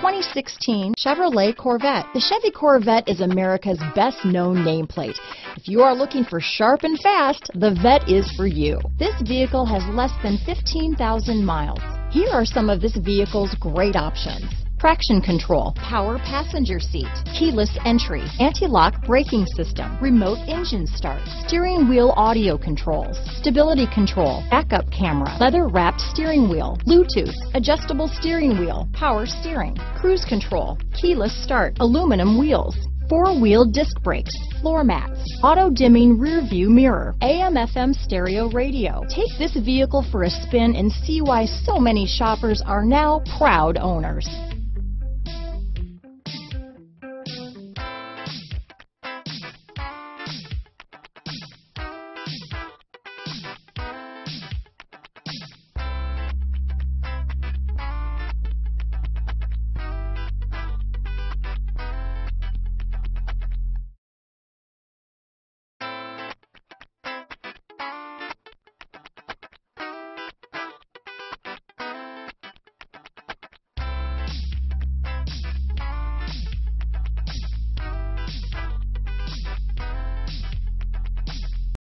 2016 Chevrolet Corvette. The Chevy Corvette is America's best known nameplate. If you are looking for sharp and fast, the Vette is for you. This vehicle has less than 15,000 miles. Here are some of this vehicle's great options traction control, power passenger seat, keyless entry, anti-lock braking system, remote engine start, steering wheel audio controls, stability control, backup camera, leather wrapped steering wheel, Bluetooth, adjustable steering wheel, power steering, cruise control, keyless start, aluminum wheels, four-wheel disc brakes, floor mats, auto-dimming rear view mirror, AM FM stereo radio. Take this vehicle for a spin and see why so many shoppers are now proud owners.